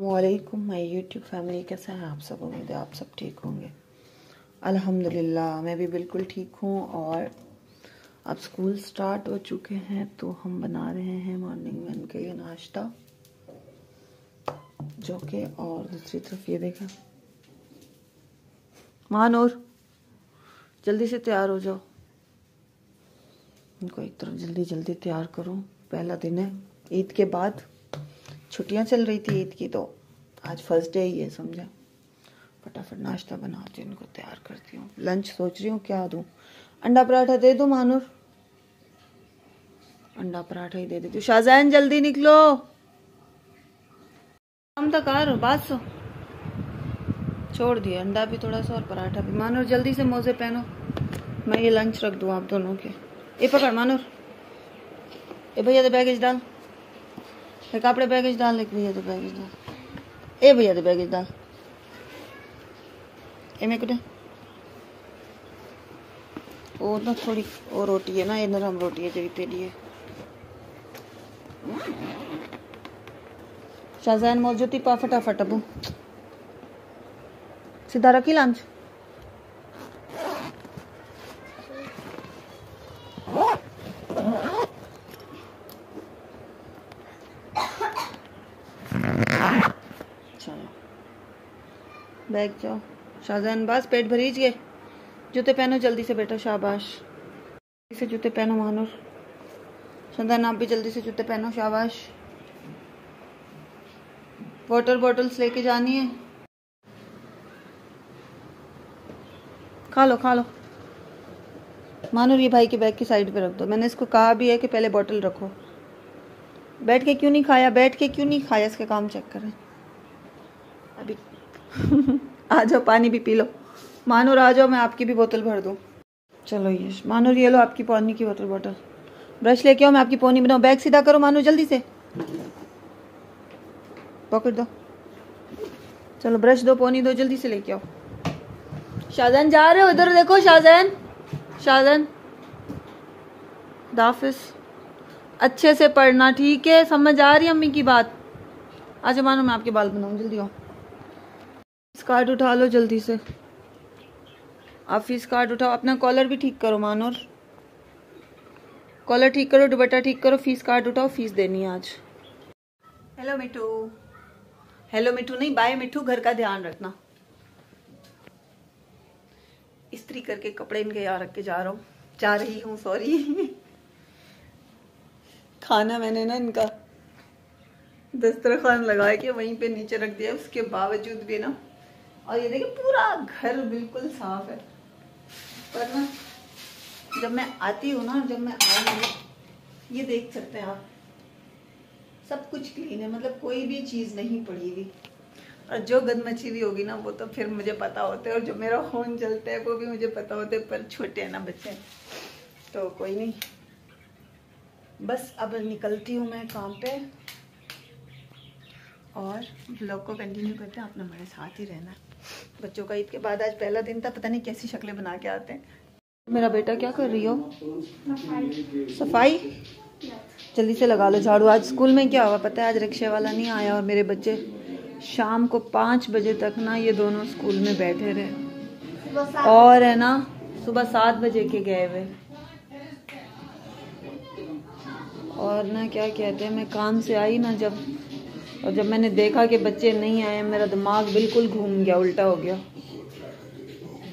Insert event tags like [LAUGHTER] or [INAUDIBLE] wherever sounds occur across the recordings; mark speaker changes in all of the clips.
Speaker 1: वालेकुम, my YouTube family, कैसे हैं आप सब? उम्मीद है आप सब ठीक होंगे। अल्हम्दुलिल्लाह, मैं भी बिल्कुल ठीक हूँ और अब स्कूल स्टार्ट हो चुके हैं तो हम बना रहे हैं मॉर्निंग में उनके लिए नाश्ता, जो कि और दूसरी तरफ़ ये देखा। महानूर जल्दी से तैयार हो जाओ। इनको एक तरफ़ जल्दी जल्दी तैयार करो, पहला दिन है, ईद के बाद। छुट्टियाँ चल रही थी ईद की तो आज फ़र्स्ट डे ही है, समझा? फटाफट नाश्ता बनाती हूँ इनको तैयार करती हूँ। लंच सोच रही हूँ, क्या दूँ? अंडा पराठा दे दो, मानूर? अंडा पराठा ही दे देती हूँ। शाहजहान, जल्दी निकलो! हम तक आ रहे बात सो छोड़ दिए, अंडा भी थोड़ा सा और पराठा भी। मानूर, जल्दी से मोजे पहनो। मैं ये लंच रख दूँ आप दोनों के। ये पकड़, मानूर। ए भैया तो बैगेज डाल। ये कपड़े बैगेज डाल एक भैया तो बैगेज डाल। ए भैया तो बैगेज डाल। ए कुछ वो ना थोड़ी वो रोटी है ना, ये नरम रोटी है जो तेरी है। शाहजहान मौजूद थी पा, फटाफट अबू। सीधा रखी लंच चलो बैग जाओ। शाहजहान बस पेट भरीज गए। जूते पहनो, जल्दी से बेटा शाबाश। जल्दी से जूते पहनो महानूर शाहजहान, आप भी जल्दी से जूते पहनो, शाबाश। वाटर बॉटल्स लेके जानी है। खा लो खा लो। मानूर, ये भाई के बैग की साइड पे रख दो। मैंने इसको कहा भी है कि पहले बॉटल रखो। बैठ के क्यों नहीं खाया? बैठ के क्यों नहीं खाया? इसके काम चेक करें। अभी [LAUGHS] आ जाओ, पानी भी पी लो। मानूर आ जाओ मैं आपकी भी बोतल भर दूँ। चलो ये मानूर ये लो आपकी पानी की बोतल बोतल। ब्रश लेके आओ, मैं आपकी पोनी बनाऊँ। बैग सीधा करो मानूर जल्दी से। पकड़ दो। चलो, ब्रश दो, पोनी दो, जल्दी से लेके आओ। शाहजहान जा रहे हो, इधर देखो शाहजहान। शाहजहान, दाफिस। अच्छे से पढ़ना, ठीक है, समझ आ रही है अम्मी की बात। अच्छा मानो, मैं आपके बाल बनाऊँ, जल्दी आओ। कार्ड उठा लो जल्दी से। आप फ़ीस कार्ड उठाओ। अपना कॉलर भी ठीक करो मानोर कॉलर ठीक करो, दुपट्टा ठीक करो फ़ीस कार्ड उठाओ फ़ीस देनी है आज। हेलो मिठू। हेलो मिठू। नहीं बाय मिठू। घर का ध्यान रखना। इस्त्री करके कपड़े इनके यहाँ रख के जा रहा हूँ। जा रही हूँ सॉरी खाना मैंने ना इनका दस्तरखान लगा के वहीं पे नीचे रख दिया। उसके बावजूद भी ना और ये देखिए, पूरा घर बिल्कुल साफ़ है। पर ना, जब मैं आती हूँ ना, जब मैं आई ये देख सकते हैं आप, सब कुछ क्लीन है मतलब कोई भी चीज़ नहीं पड़ी हुई और जो गंद मची हुई होगी ना, वो तो फिर मुझे पता होता है, और जो मेरा फ़ोन चलता है, वो भी मुझे पता होता है, पर छोटे हैं ना बच्चे तो कोई नहीं। बस अब निकलती हूँ मैं काम पे, और ब्लॉग को कंटिन्यू करते हैं अपने हमारे साथ ही रहना बच्चों का ईद के बाद आज पहला दिन था पता नहीं कैसी शक्लें बना के आते हैं। मेरा बेटा क्या कर रही हो? सफ़ाई। जल्दी से लगा लो झाड़ू। आज स्कूल में क्या हुआ पता है? आज रिक्शे वाला नहीं आया और मेरे बच्चे शाम को पाँच बजे तक ना ये दोनों स्कूल में बैठे रहे। और है ना सुबह सात बजे के गए हुए। और ना क्या कहते हैं मैं काम से आई ना जब और जब मैंने देखा कि बच्चे नहीं आए, मेरा दिमाग बिल्कुल घूम गया, उल्टा हो गया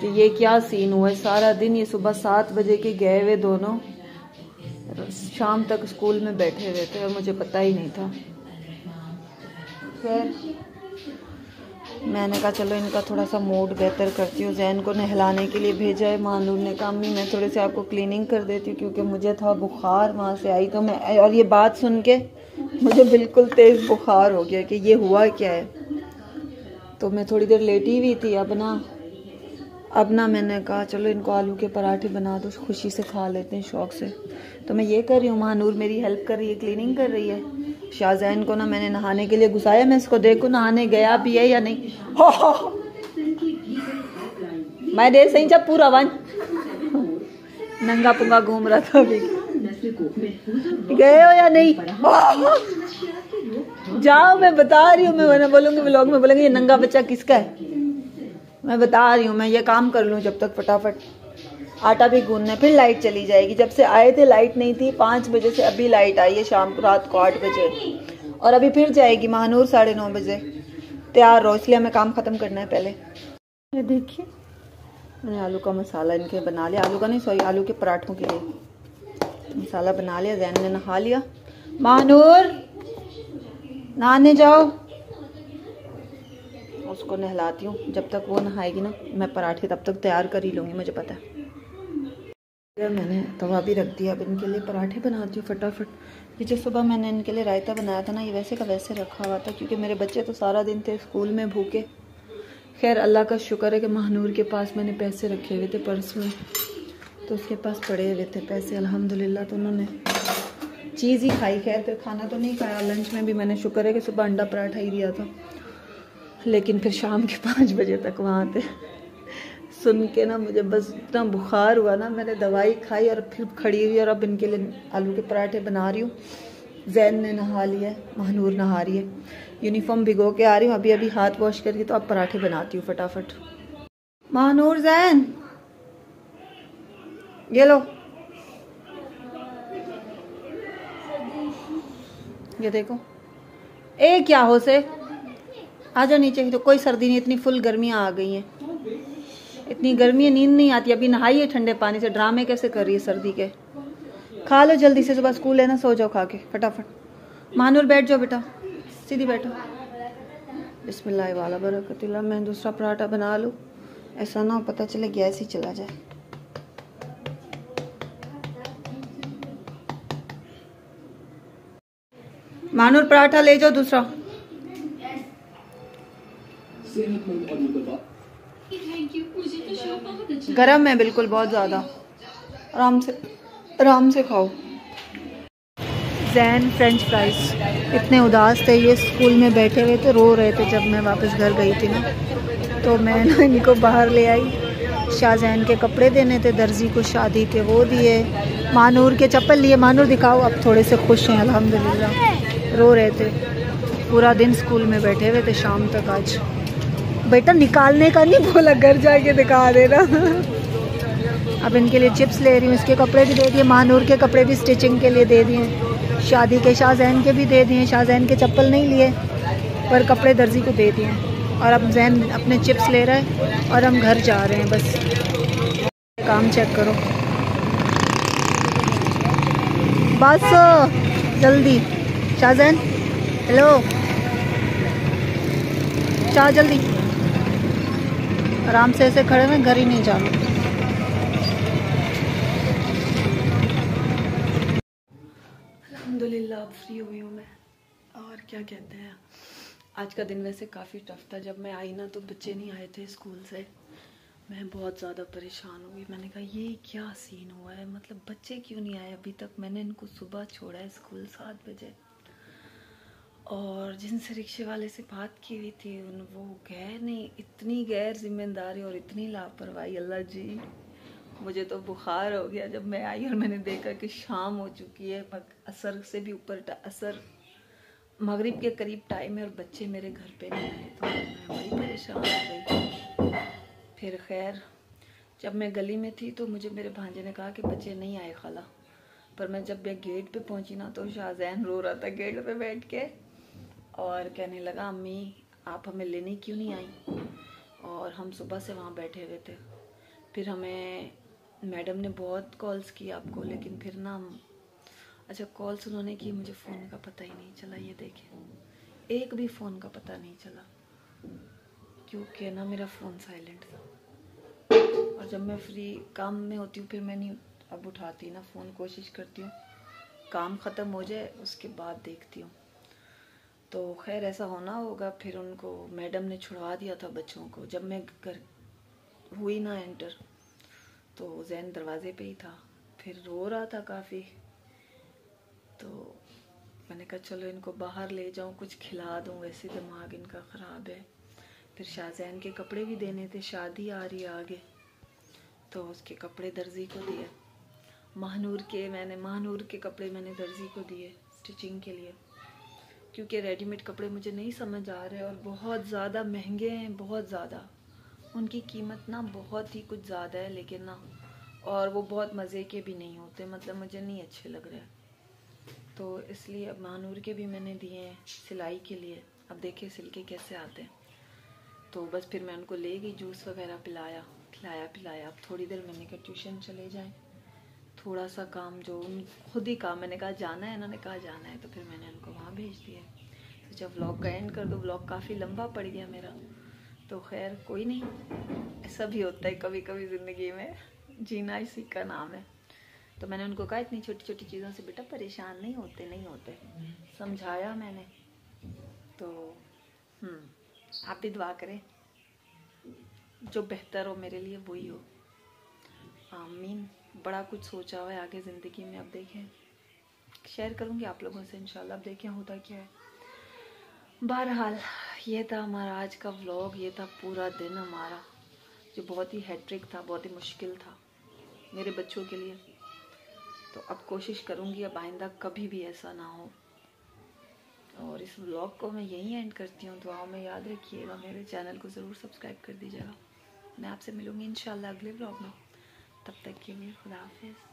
Speaker 1: कि ये क्या सीन हुआ है? सारा दिन ये सुबह सात बजे के गए हुए दोनों। शाम तक स्कूल में बैठे रहते और मुझे पता ही नहीं था। फिर मैंने कहा, चलो इनका थोड़ा सा मूड बेहतर करती हूँ। जैन को नहलाने के लिए भेजा है, मानूर ने कहा मैं थोड़े से आपको क्लीनिंग कर देती हूँ क्योंकि मुझे था बुखार, वहाँ से आई तो मैं और ये बात सुन के मुझे बिल्कुल तेज़ बुखार हो गया कि ये हुआ क्या है? तो मैं थोड़ी देर लेटी हुई थी अब ना अब ना मैंने कहा चलो इनको आलू के पराठे बना दो खुशी से खा लेते हैं शौक से। तो मैं ये कर रही हूँ महानूर मेरी हेल्प कर रही है क्लीनिंग कर रही है। शाहजैन को ना मैंने नहाने के लिए घुसाया मैं इसको देखूँ नहाने गया भी है या नहीं। हो, [LAUGHS] हो। मैं देर सही जब पूरा वन नंगा पुंगा घूम रहा था अभी। गए हो या नहीं? जाओ, मैं बता रही हूँ, मैं बोलूँगी ब्लॉग में, बोलेंगे, ये नंगा बच्चा किसका है? मैं बता रही हूँ, मैं ये काम कर लूँ जब तक फटाफट। आटा भी गूंदना, फिर लाइट चली जाएगी। जब से आए थे लाइट नहीं थी, पाँच बजे से अभी लाइट आई है, शाम को रात को आठ बजे। और अभी फिर जाएगी, महानूर साढ़े नौ बजे। तैयार रहो, इसलिए हमें काम ख़त्म करना है पहले। ये देखिए, मैंने आलू का मसाला इनके बना लिया। आलू का नहीं, सॉरी, आलू के पराठों के लिए। मसाला बना लिया, जैन ने नहा लिया। महानूर नहाने जाओ। उसको नहलाती हूँ, जब तक वो नहाएगी ना, मैं पराठे तब तक तैयार कर ही लूँगी, मुझे पता है। मैंने तवा भी रख दिया, अब इनके लिए पराठे बनाती हूँ फटाफट। ये जो सुबह मैंने इनके लिए रायता बनाया था ना, ये वैसे का वैसे रखा हुआ था, क्योंकि मेरे बच्चे तो सारा दिन थे स्कूल में भूखे। खैर, अल्लाह का शुक्र है कि महानूर के पास मैंने पैसे रखे हुए थे पर्स में। तो उसके पास पड़े हुए थे पैसे, अल्हम्दुलिल्लाह तो उन्होंने चीज़ ही खाई। खैर, फिर खाना तो नहीं खाया। लंच में भी मैंने शुक्र है कि सुबह अंडा पराठा ही दिया था। लेकिन फिर शाम के पाँच बजे तक वहाँ थे सुन के ना मुझे बस इतना बुखार हुआ ना, मैंने दवाई खाई और फिर खड़ी हुई और अब इनके लिए आलू के पराठे बना रही हूँ। जैन ने नहा लिया, महानूर नहा रही है। यूनिफॉर्म भिगो के आ रही हूँ। अभी अभी हाथ वॉश करके तो अब पराठे बनाती हूँ फटाफट। महानूर जैन! ये लो। ये देखो। ए, क्या हो से? आ जाओ नीचे तो कोई सर्दी नहीं, इतनी फुल गर्मियाँ आ गई हैं। इतनी गर्मी है, नींद नहीं आती। अभी नहाई है ठंडे पानी से। ड्रामे कैसे कर रही है सर्दी के? खा लो जल्दी से, सुबह स्कूल है ना, सो जाओ खा के, फटाफट। मानूर, बैठ जाओ बेटा। सीधी बैठो। बिस्मिल्लाह वाला बरकतिल्ला मैं दूसरा पराठा बना लूँ। ऐसा ना पता चले गैस ही चला जाए। मानूर पराठा ले जाओ दूसरा। गरम है बिल्कुल बहुत ज़्यादा। आराम से आराम से खाओ। Jain French fries. इतने उदास थे, ये स्कूल में बैठे हुए थे, रो रहे थे जब मैं वापस घर गई थी ना। तो मैं ना इनको बाहर ले आई। शाहजैन के कपड़े देने थे, दर्जी को शादी के वो दिए। मानूर के चप्पल लिए। मानूर दिखाओ, अब थोड़े से खुश हैं, अल्हम्दुलिल्लाह। रो रहे थे। पूरा दिन स्कूल में बैठे हुए थे शाम तक आज। बेटा, निकालने का नहीं बोला, घर जाके दिखा देना। अब इनके लिए चिप्स ले रही हूँ, इसके कपड़े भी दे दिए महानूर के कपड़े भी स्टिचिंग के लिए दे दिए। शादी के शाहजैन के भी दे दिए, शाहजैन के चप्पल नहीं लिए, पर कपड़े दर्जी को दे दिए। और अब जैन अपने चिप्स ले रहा है और हम घर जा रहे हैं, बस। काम चेक करो। बस, जल्दी। शाहजैन, हेलो। चाह जल्दी। आराम से ऐसे खड़े में घर ही नहीं जाना। अल्हम्दुलिल्लाह अब फ्री हुई हूँ मैं। और क्या कहते हैं? आज का दिन वैसे काफ़ी टफ था। जब मैं आई ना तो बच्चे नहीं आए थे स्कूल से। मैं बहुत ज़्यादा परेशान हुई मैंने कहा, ये क्या सीन हुआ है? मतलब बच्चे क्यों नहीं आए? अभी तक मैंने इनको सुबह छोड़ा है स्कूल सात बजे। और जिनसे रिक्शे वाले से बात की हुई थी, उन वो गैर नहीं, इतनी गैर ज़िम्मेदारी और इतनी लापरवाही, अल्लाह जी, मुझे तो बुखार हो गया जब मैं आई और मैंने देखा कि शाम हो चुकी है असर से भी ऊपर असर मगरिब के करीब टाइम है और बच्चे मेरे घर पे नहीं आए तो मैं बड़ी परेशान हो गई। फिर खैर, जब मैं गली में थी तो मुझे मेरे भांजे ने कहा कि बच्चे नहीं आए खाला, पर मैं जब मैं गेट पे पहुँची ना तो शाहजैन रो रहा था, गेट पे बैठ के। और कहने लगा, अम्मी, आप हमें लेने क्यों नहीं आई? और हम सुबह से वहाँ बैठे हुए थे। फिर हमें, मैडम ने बहुत कॉल्स की आपको, लेकिन फिर ना हम अच्छा कॉल्स उन्होंने की मुझे फ़ोन का पता ही नहीं चला, ये देखें। एक भी फ़ोन का पता नहीं चला, क्योंकि ना मेरा फ़ोन साइलेंट था। और जब मैं फ्री काम में होती हूँ, फिर मैं नहीं, अब उठाती ना फ़ोन कोशिश करती हूँ, काम ख़त्म हो जाए, उसके बाद देखती हूँ। तो खैर ऐसा होना होगा, फिर उनको मैडम ने छुड़वा दिया था बच्चों को, जब मैं घर हुई ना एंटर तो जैन दरवाजे पे ही था। फिर रो रहा था काफ़ी तो मैंने कहा, चलो इनको बाहर ले जाऊँ, कुछ खिला दूँ, वैसे दिमाग इनका ख़राब है। फिर शाहजैन के कपड़े भी देने थे, शादी आ रही आगे तो उसके कपड़े दर्जी को दिए। महानूर के, मैंने, महानूर के कपड़े मैंने दर्जी को दिए स्टिचिंग के लिए। क्योंकि रेडीमेड कपड़े मुझे नहीं समझ आ रहे और बहुत ज़्यादा महँगे हैं, बहुत ज़्यादा। उनकी कीमत ना बहुत ही कुछ ज़्यादा है, लेकिन ना, और वो बहुत मज़े के भी नहीं होते मतलब मुझे नहीं अच्छे लग रहे। तो इसलिए अब महानूर के भी मैंने दिए हैं सिलाई के लिए। अब देखिए सिल्के कैसे आते हैं। तो बस फिर मैं उनको ले गई, जूस वगैरह पिलाया, खिलाया, पिलाया। अब थोड़ी देर मैंने कहा ट्यूशन चले जाएँ। थोड़ा सा काम जो खुद ही काम, मैंने कहा जाना है, इन्होंने कहा जाना है तो फिर मैंने उनको वहाँ भेज दिया। तो जब व्लॉग का एंड कर दो व्लॉग काफ़ी लंबा पड़ गया मेरा। तो खैर, कोई नहीं, ऐसा भी होता है कभी कभी ज़िंदगी में, जीना इसी का नाम है। तो मैंने उनको कहा, इतनी छोटी छोटी चीज़ों से बेटा परेशान नहीं होते नहीं होते। समझाया मैंने। तो हम्म आप भी दुआ करें। जो बेहतर हो मेरे लिए, वही हो। आमीन। बड़ा कुछ सोचा हुआ है आगे ज़िंदगी में। अब देखें शेयर करूँगी आप लोगों से इंशाल्लाह अब देखें होता क्या है। बहरहाल, ये था हमारा आज का व्लॉग ये था पूरा दिन हमारा, जो बहुत ही हैट्रिक था, बहुत ही मुश्किल था मेरे बच्चों के लिए। तो अब कोशिश करूँगी, अब आइंदा कभी भी ऐसा ना हो। और इस व्लॉग को मैं यहीं एंड करती हूँ। दुआओं में याद रखिएगा, मेरे चैनल को ज़रूर सब्सक्राइब कर दीजिएगा। मैं आपसे मिलूँगी इन अगले ब्लॉग में। तब तक के लिए खुदा हाफिज़